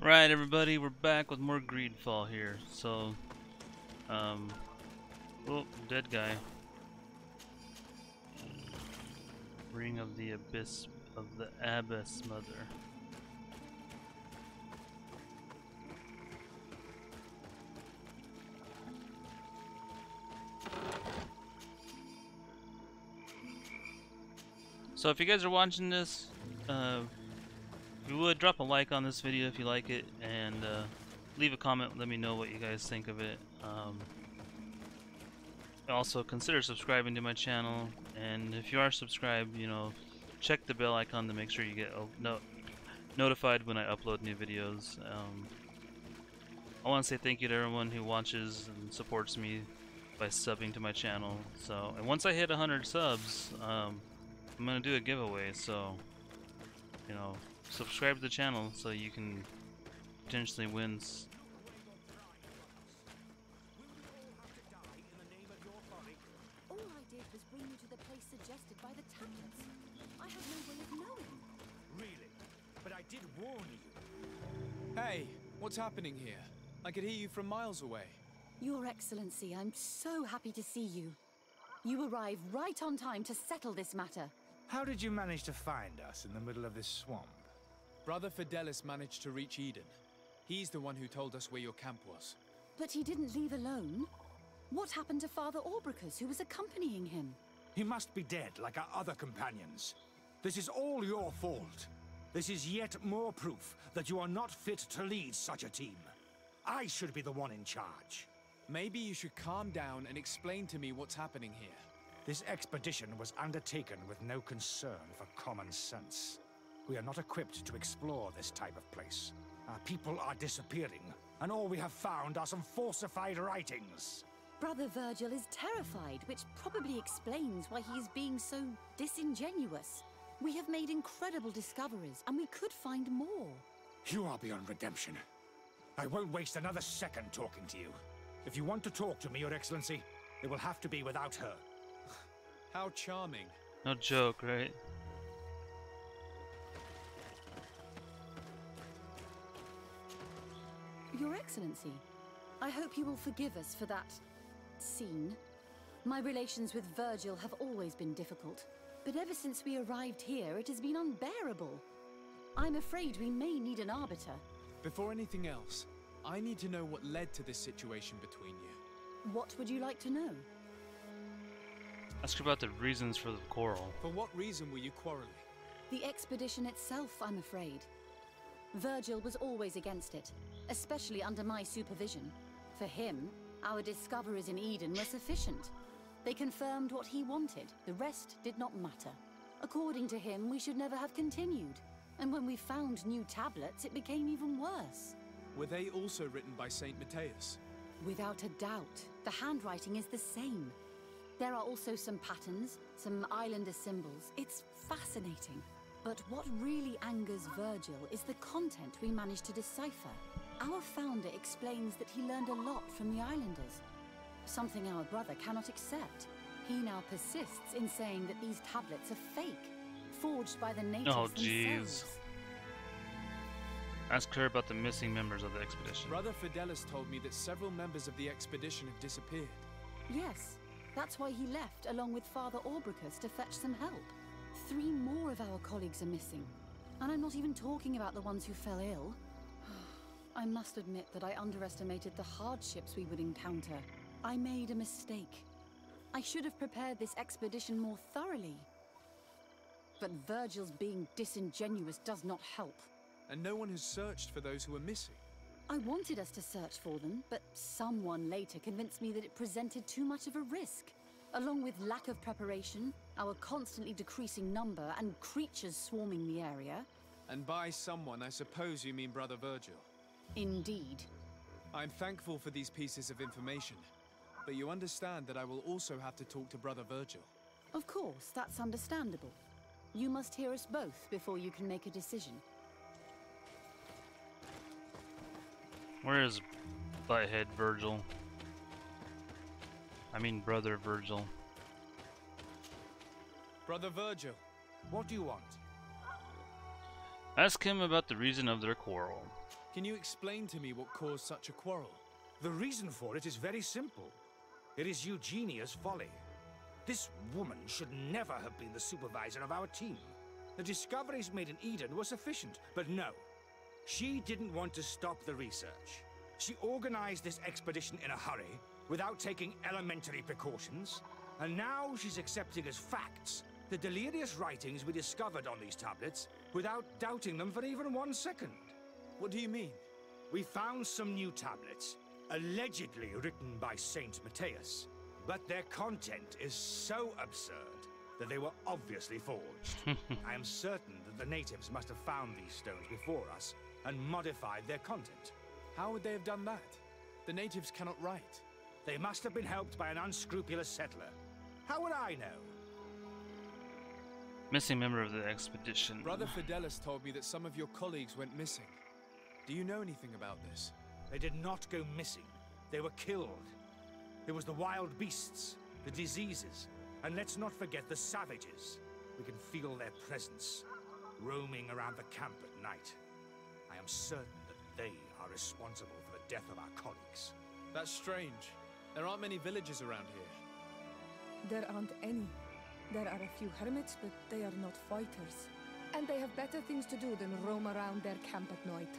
Right, everybody, we're back with more Greedfall here. So, um, oh, dead guy. Ring of the Abyss of the Abbess Mother. So if you guys are watching this, uh, if you would drop a like on this video if you like it, and uh, leave a comment. Let me know what you guys think of it. Um, also, consider subscribing to my channel, and if you are subscribed, you know, check the bell icon to make sure you get oh, no, notified when I upload new videos. Um, I want to say thank you to everyone who watches and supports me by subbing to my channel. So, and once I hit 100 subs, um, I'm gonna do a giveaway. So, you know, subscribe to the channel so you can potentially win. s- All I did was bring you to the place suggested by the tablets. I have no way of knowing. Really? But I did warn you. Hey, what's happening here? I could hear you from miles away. Your Excellency, I'm so happy to see you. You arrived right on time to settle this matter. How did you manage to find us in the middle of this swamp? Brother Fidelis managed to reach Eden. He's the one who told us where your camp was. But he didn't leave alone. What happened to Father Orbricus, who was accompanying him? He must be dead like our other companions. This is all your fault. This is yet more proof that you are not fit to lead such a team. I should be the one in charge. Maybe you should calm down and explain to me what's happening here. This expedition was undertaken with no concern for common sense. We are not equipped to explore this type of place. Our people are disappearing, and all we have found are some falsified writings. Brother Virgil is terrified, which probably explains why he is being so disingenuous. We have made incredible discoveries, and we could find more. You are beyond redemption. I won't waste another second talking to you. If you want to talk to me, Your Excellency, it will have to be without her. How charming. No joke, right? Your Excellency, I hope you will forgive us for that scene. My relations with Virgil have always been difficult, but ever since we arrived here, it has been unbearable. I'm afraid we may need an arbiter. Before anything else, I need to know what led to this situation between you. What would you like to know? Ask about the reasons for the quarrel. For what reason were you quarreling? The expedition itself, I'm afraid. Virgil was always against it, especially under my supervision. For him, our discoveries in Eden were sufficient. They confirmed what he wanted, the rest did not matter. According to him, we should never have continued. And when we found new tablets, it became even worse. Were they also written by Saint Matthias? Without a doubt, the handwriting is the same. There are also some patterns, some islander symbols. It's fascinating. But what really angers Virgil is the content we managed to decipher. Our founder explains that he learned a lot from the islanders, something our brother cannot accept. He now persists in saying that these tablets are fake, forged by the natives Oh, jeez. themselves. Ask her about the missing members of the expedition. Brother Fidelis told me that several members of the expedition have disappeared. Yes, that's why he left along with Father Orbricus to fetch some help. Three more of our colleagues are missing. And I'm not even talking about the ones who fell ill. I must admit that I underestimated the hardships we would encounter. I made a mistake. I should have prepared this expedition more thoroughly. But Virgil's being disingenuous does not help. And no one has searched for those who are missing. I wanted us to search for them, but someone later convinced me that it presented too much of a risk. Along with lack of preparation, our constantly decreasing number, and creatures swarming the area. And by someone, I suppose you mean Brother Virgil. Indeed. I'm thankful for these pieces of information, but you understand that I will also have to talk to Brother Virgil. Of course, that's understandable. You must hear us both before you can make a decision. Where is Butthead Virgil? I mean, brother Virgil. Brother Virgil, What do you want? Ask him about the reason of their quarrel. Can you explain to me what caused such a quarrel? The reason for it is very simple. It is Eugenia's folly. This woman should never have been the supervisor of our team. The discoveries made in Eden were sufficient, but no. She didn't want to stop the research. She organized this expedition in a hurry, without taking elementary precautions, and now she's accepting as facts the delirious writings we discovered on these tablets without doubting them for even one second. What do you mean? We found some new tablets, allegedly written by Saint Matthias, but their content is so absurd that they were obviously forged. I am certain that the natives must have found these stones before us and modified their content. How would they have done that? The natives cannot write. They must have been helped by an unscrupulous settler. How would I know? Missing member of the expedition. Brother Fidelis told me that some of your colleagues went missing. Do you know anything about this? They did not go missing. They were killed. It was the wild beasts, the diseases, and let's not forget the savages. We can feel their presence, roaming around the camp at night. I am certain that they are responsible for the death of our colleagues. That's strange. There aren't many villages around here. There aren't any. There are a few hermits, but they are not fighters. And they have better things to do than roam around their camp at night.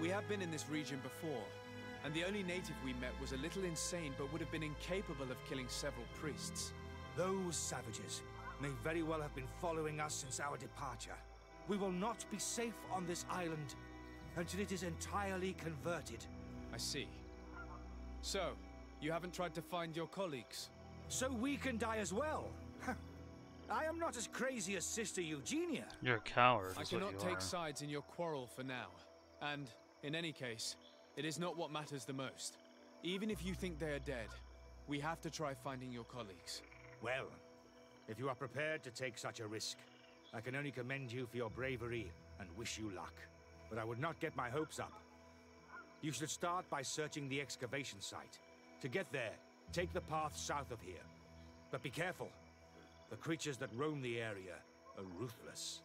We have been in this region before, and the only native we met was a little insane but would have been incapable of killing several priests. Those savages may very well have been following us since our departure. We will not be safe on this island until it is entirely converted. I see. So, you haven't tried to find your colleagues? So we can die as well. I am not as crazy as Sister Eugenia. You're a coward. I cannot take are. sides in your quarrel for now. And, in any case, it is not what matters the most. Even if you think they are dead, we have to try finding your colleagues. Well, if you are prepared to take such a risk, I can only commend you for your bravery and wish you luck. But I would not get my hopes up. You should start by searching the excavation site. To get there, take the path south of here. But be careful. The creatures that roam the area are ruthless.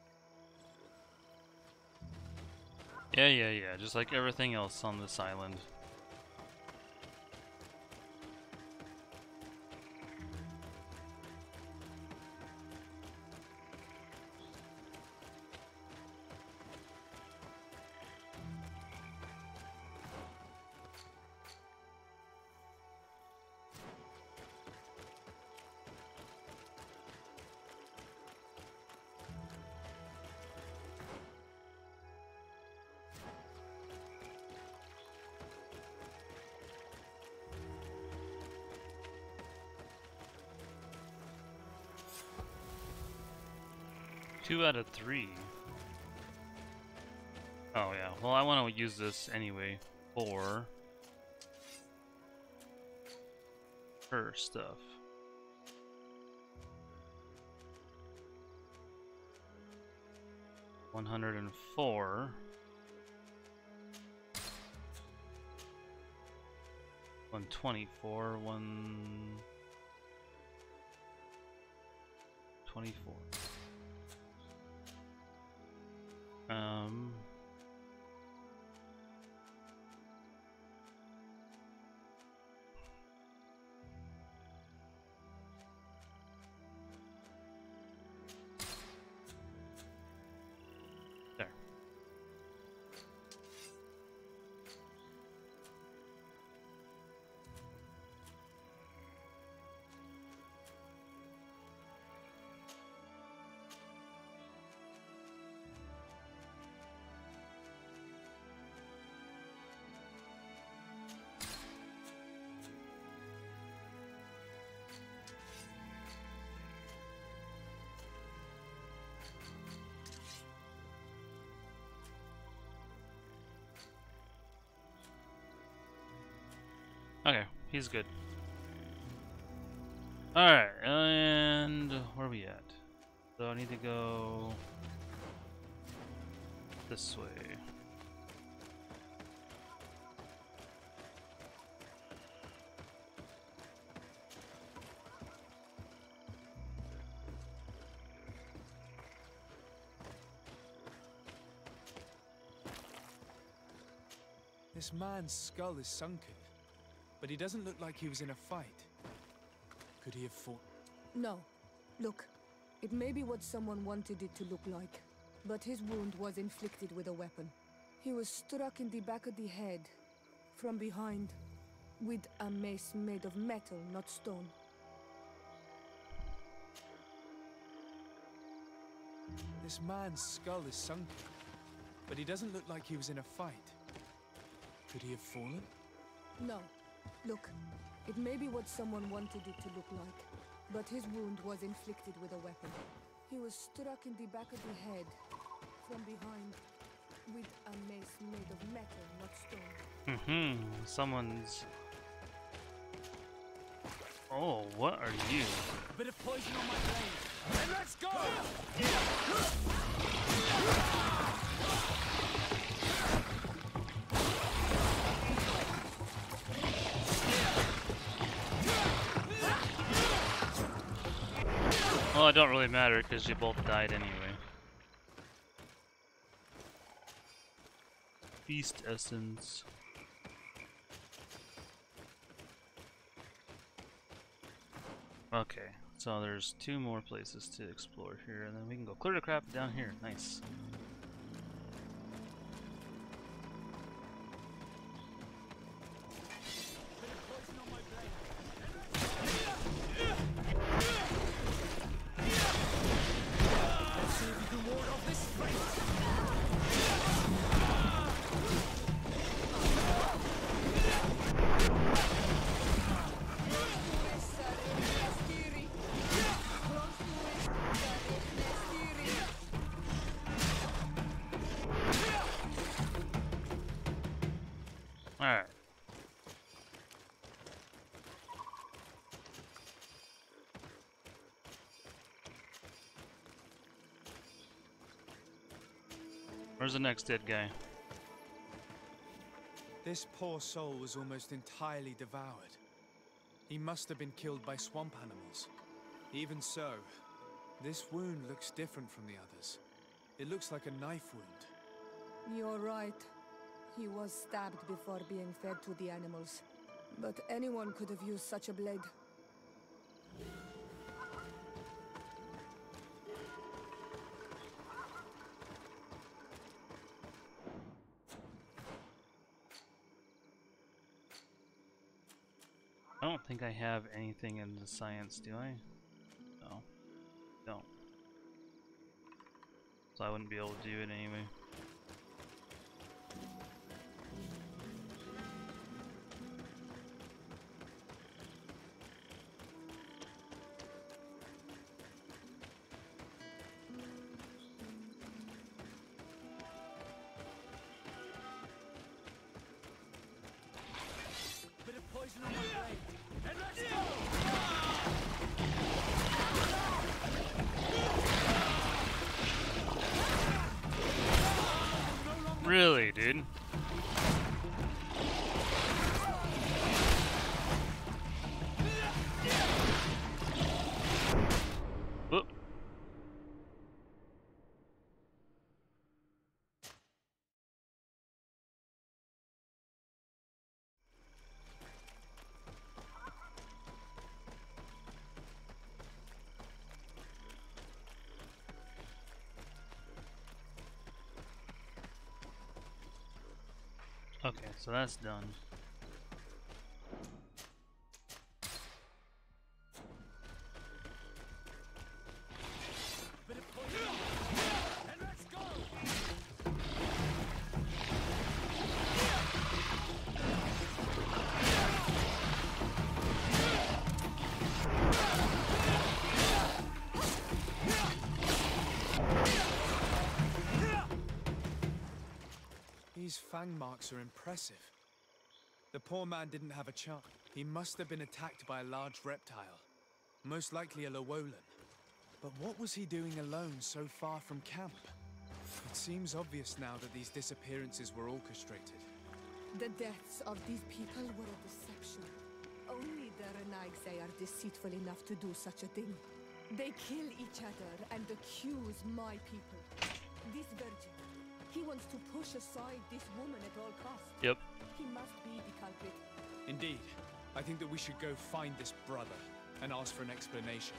Yeah, yeah, yeah. Just like everything else on this island. Two out of three. Oh yeah. Well, I want to use this anyway for her stuff. One hundred and four. One twenty-four. One twenty-four. Um. Okay, he's good. Alright, and where are we at? So I need to go this way. This man's skull is sunken, but he doesn't look like he was in a fight. Could he have fought? No. Look, it may be what someone wanted it to look like, but his wound was inflicted with a weapon. He was struck in the back of the head, from behind, with a mace made of metal, not stone. This man's skull is sunken, but he doesn't look like he was in a fight. Could he have fallen? No. Look, it may be what someone wanted it to look like, but his wound was inflicted with a weapon. He was struck in the back of the head, from behind, with a mace made of metal, not stone. Mm-hmm. Someone's. Oh, what are you? A bit of poison on my blade. And let's go! Well, it don't really matter because you both died anyway. Feast essence. Okay, so there's two more places to explore here, and then we can go clear the crap down here. Nice. Where's the next dead guy? This poor soul was almost entirely devoured. He must have been killed by swamp animals. Even so, this wound looks different from the others. It looks like a knife wound. You're right. He was stabbed before being fed to the animals. But anyone could have used such a blade. I have anything in the science, do I? No. Don't. So I wouldn't be able to do it anyway. Okay, so that's done. Fang marks are impressive. The poor man didn't have a chance. He must have been attacked by a large reptile, most likely a Lowolan. But what was he doing alone so far from camp? It seems obvious now that these disappearances were orchestrated. The deaths of these people were a deception. Only the Renaigse are deceitful enough to do such a thing. They kill each other and accuse my people. This Virgil, He wants to push aside this woman at all costs. Yep. He must be the culprit. Indeed. I think that we should go find this brother and ask for an explanation.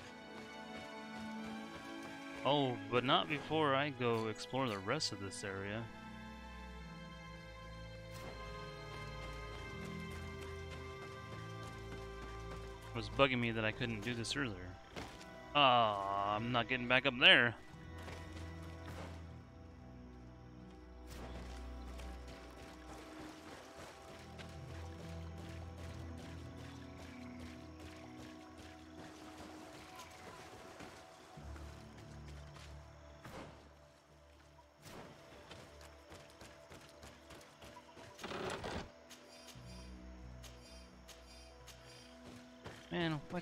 Oh, but not before I go explore the rest of this area. It was bugging me that I couldn't do this earlier. Ah, I'm not getting back up there.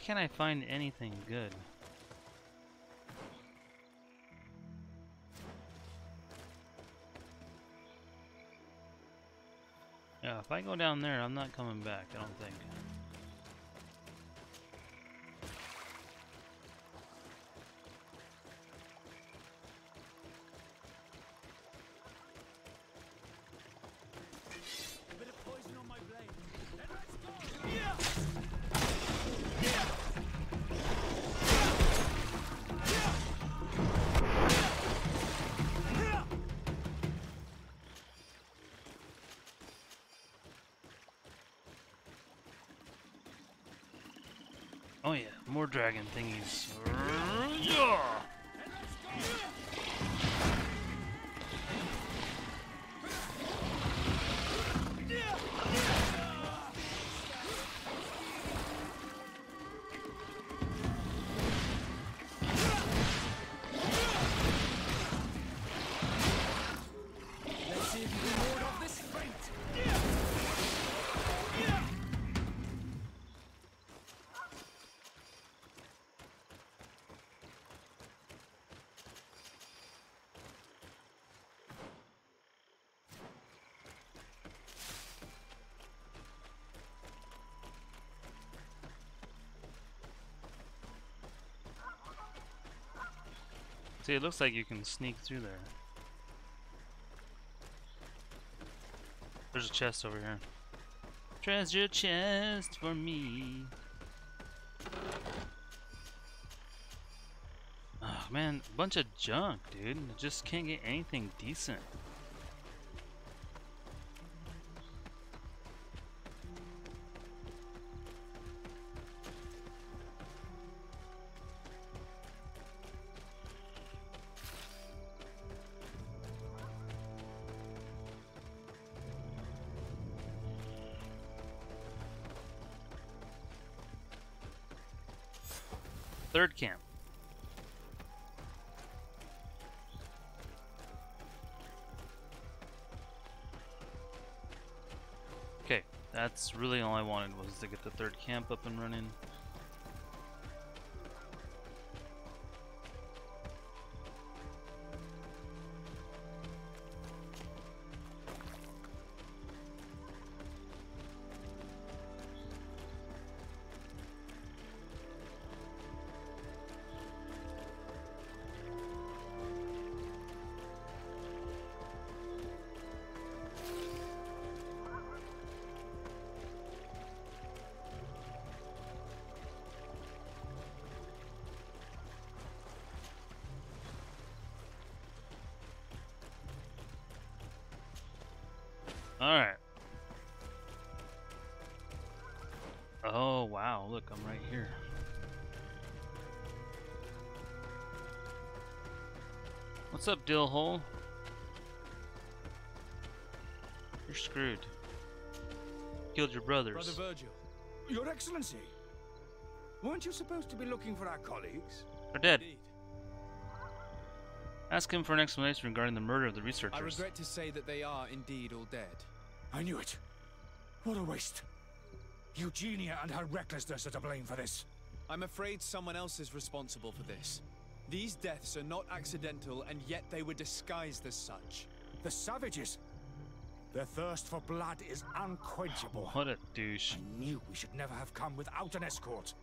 Can't I find anything good? Yeah, if I go down there, I'm not coming back, I don't think. Oh yeah, more dragon thingies. Yeah! See, it looks like you can sneak through there. There's a chest over here. Treasure chest for me. Oh man, bunch of junk, dude. I just can't get anything decent. That's really all I wanted was to get the third camp up and running. What's up, dill hole? You're screwed. Killed your brothers. Brother Virgil. Your Excellency! Weren't you supposed to be looking for our colleagues? They're dead. Indeed. Ask him for an explanation regarding the murder of the researchers. I regret to say that they are indeed all dead. I knew it. What a waste. Eugenia and her recklessness are to blame for this. I'm afraid someone else is responsible for this. These deaths are not accidental, and yet they were disguised as such. The savages. Their thirst for blood is unquenchable. What a douche. I knew we should never have come without an escort.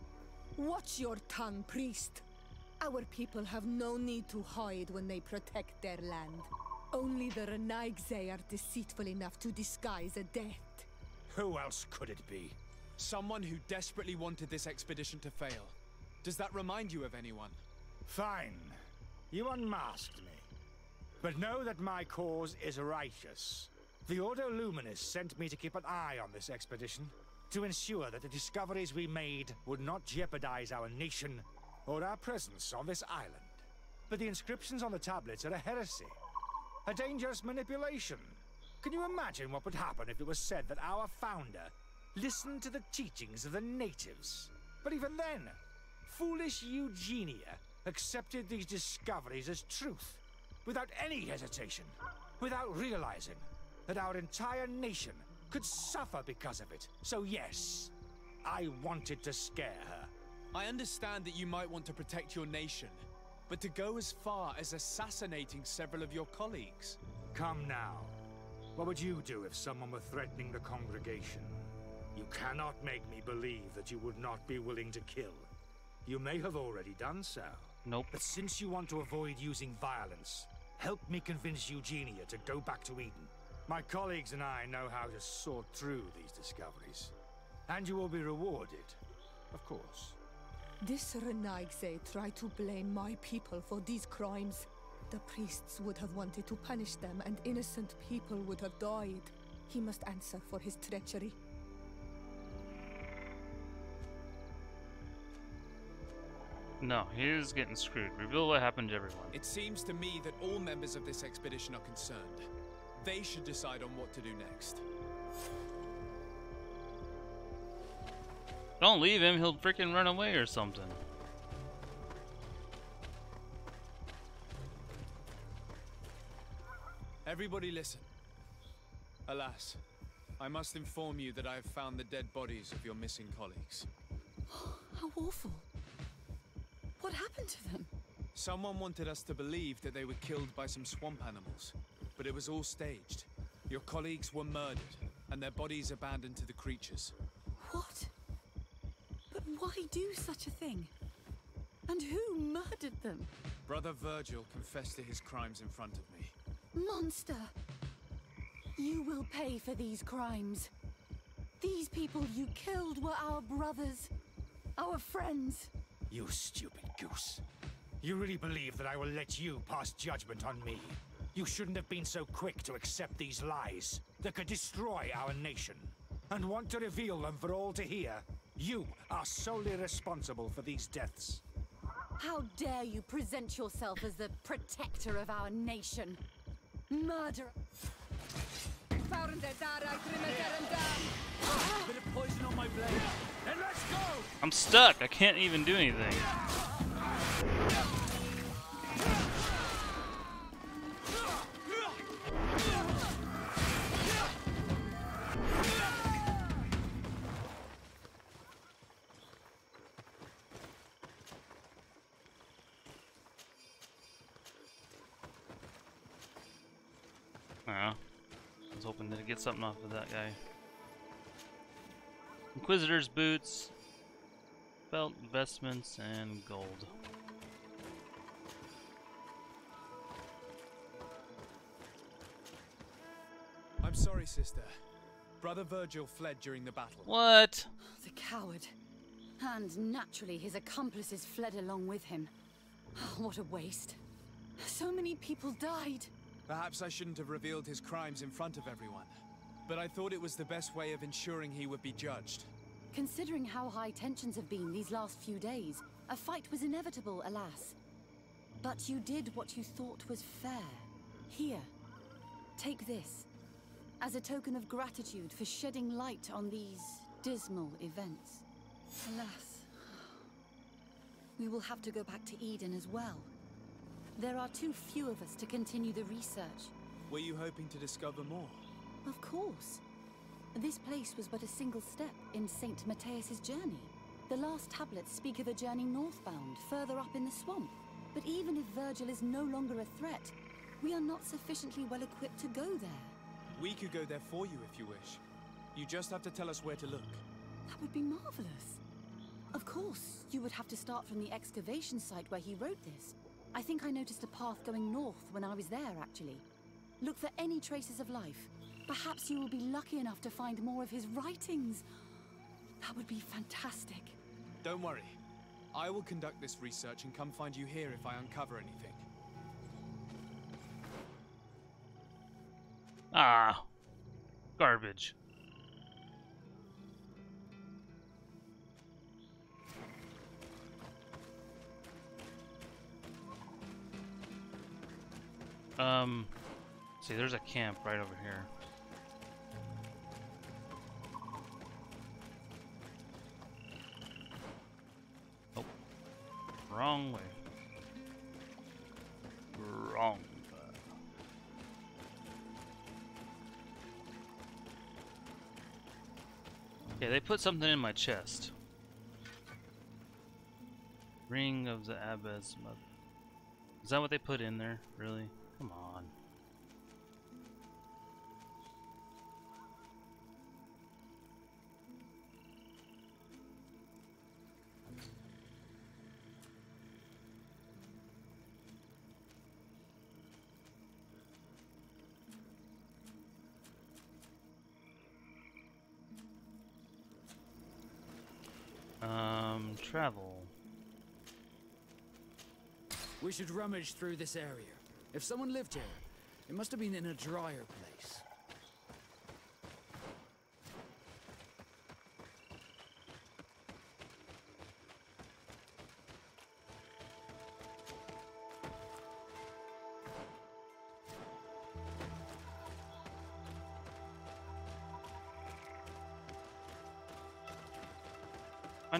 Watch your tongue, priest. Our people have no need to hide when they protect their land. Only the Renaigse are deceitful enough to disguise a death. Who else could it be? Someone who desperately wanted this expedition to fail. Does that remind you of anyone? Fine. You unmasked me. But know that my cause is righteous. The Ordo Luminis sent me to keep an eye on this expedition, to ensure that the discoveries we made would not jeopardize our nation or our presence on this island. But the inscriptions on the tablets are a heresy, a dangerous manipulation. Can you imagine what would happen if it was said that our founder listened to the teachings of the natives? But even then, foolish Eugenia accepted these discoveries as truth, without any hesitation, without realizing that our entire nation could suffer because of it. So yes, I wanted to scare her. I understand that you might want to protect your nation, but to go as far as assassinating several of your colleagues. Come now. What would you do if someone were threatening the congregation? You cannot make me believe that you would not be willing to kill. You may have already done so. Nope. But since you want to avoid using violence, help me convince Eugenia to go back to Eden. My colleagues and I know how to sort through these discoveries. And you will be rewarded, of course. This Renaigse tried to blame my people for these crimes. The priests would have wanted to punish them, and innocent people would have died. He must answer for his treachery. No, he's getting screwed. Reveal what happened to everyone. It seems to me that all members of this expedition are concerned. They should decide on what to do next. Don't leave him, he'll freaking run away or something. Everybody listen. Alas, I must inform you that I have found the dead bodies of your missing colleagues. How awful. What happened to them? Someone wanted us to believe that they were killed by some swamp animals, but it was all staged. Your colleagues were murdered, and their bodies abandoned to the creatures. What? But why do such a thing? And who murdered them? Brother Virgil confessed to his crimes in front of me. Monster! You will pay for these crimes. These people you killed were our brothers, our friends. You stupid goose. You really believe that I will let you pass judgment on me? You shouldn't have been so quick to accept these lies that could destroy our nation. And want to reveal them for all to hear. You are solely responsible for these deaths. How dare you present yourself as the protector of our nation? Murderer! Bit of poison on my blade. I'm stuck. I can't even do anything. I was hoping to get something off of that guy. Inquisitor's boots, belt, vestments, and gold. I'm sorry, sister. Brother Virgil fled during the battle. What? The coward. And naturally, his accomplices fled along with him. What a waste. So many people died. Perhaps I shouldn't have revealed his crimes in front of everyone. But I thought it was the best way of ensuring he would be judged. Considering how high tensions have been these last few days, a fight was inevitable, alas. But you did what you thought was fair. Here, take this. As a token of gratitude for shedding light on these dismal events. Alas, we will have to go back to Eden as well. There are too few of us to continue the research. Were you hoping to discover more? Of course. This place was but a single step in St. Matthias's journey. The last tablets speak of a journey northbound, further up in the swamp. But even if Virgil is no longer a threat, we are not sufficiently well equipped to go there. We could go there for you if you wish. You just have to tell us where to look. That would be marvelous. Of course, you would have to start from the excavation site where he wrote this. I think I noticed a path going north when I was there, actually. Look for any traces of life. Perhaps you will be lucky enough to find more of his writings. That would be fantastic. Don't worry. I will conduct this research and come find you here if I uncover anything. Ah, garbage. Um, see, there's a camp right over here. Wrong way. Wrong. Yeah, they put something in my chest. Ring of the Abbess Mother. Is that what they put in there? Really? Travel. We should rummage through this area. If someone lived here, it must have been in a drier place.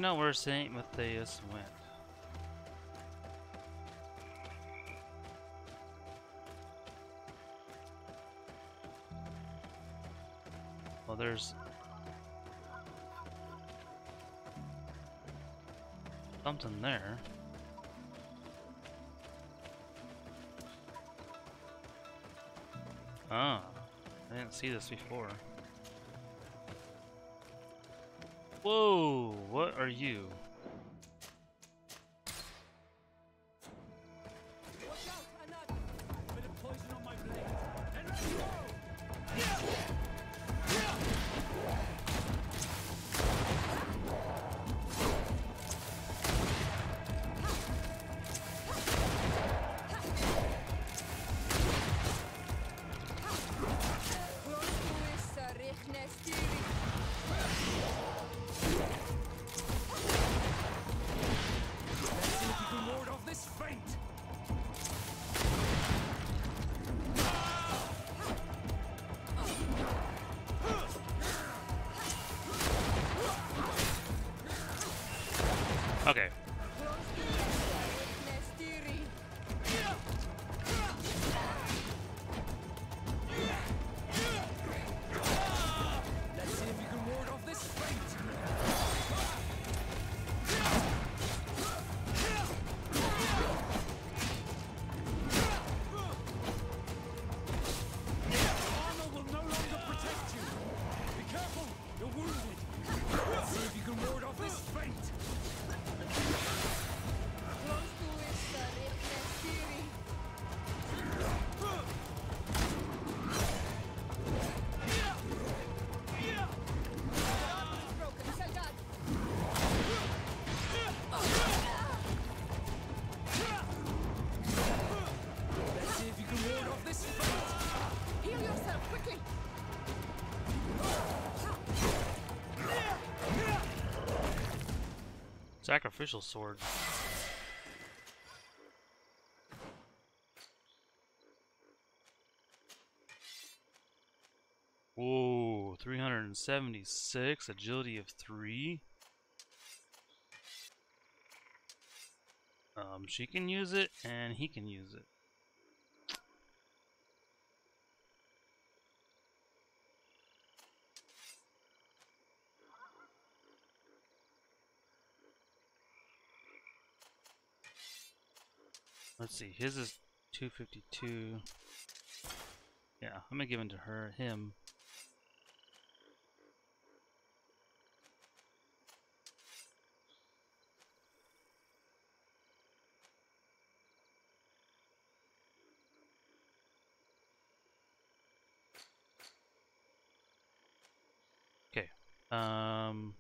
Know where Saint Matthias went. Well, there's something there. Ah, I didn't see this before. Whoa, what are you? Sacrificial sword. Whoa, 376, agility of 3. Um, she can use it, and he can use it. Let's see, his is 252. Yeah, I'm gonna give him to her, him. Okay. Um,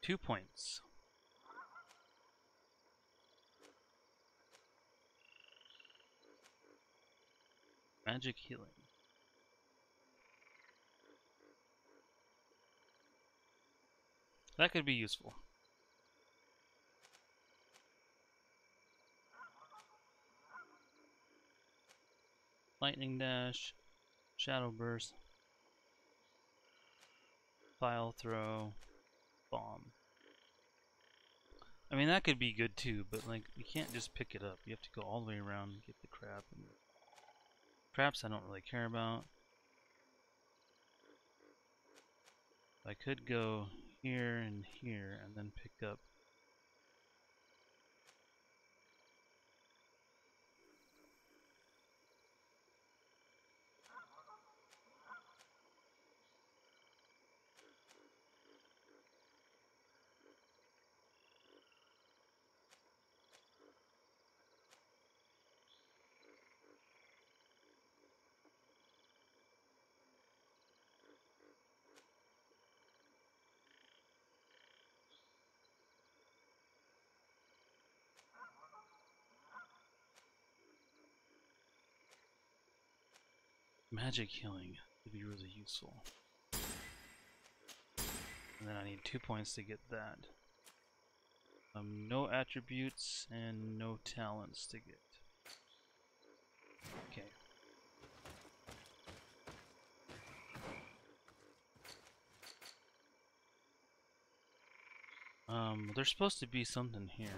two points. Magic healing. That could be useful. Lightning dash, shadow burst, file throw, bomb. I mean that could be good too, but like you can't just pick it up. You have to go all the way around and get the crap. And craps I don't really care about. I could go here and here and then pick up Magic healing would be really useful. And then I need two points to get that. Um, no attributes and no talents to get. Okay. Um, there's supposed to be something here.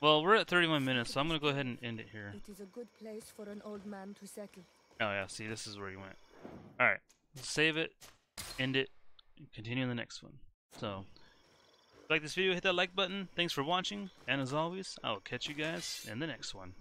Well, we're at 31 minutes, so I'm gonna go ahead and end it here. It is a good place for an old man to settle. Oh yeah, see, this is where you went. Alright, save it, end it, and continue in the next one. So, if you like this video, hit that like button. Thanks for watching, and as always, I will catch you guys in the next one.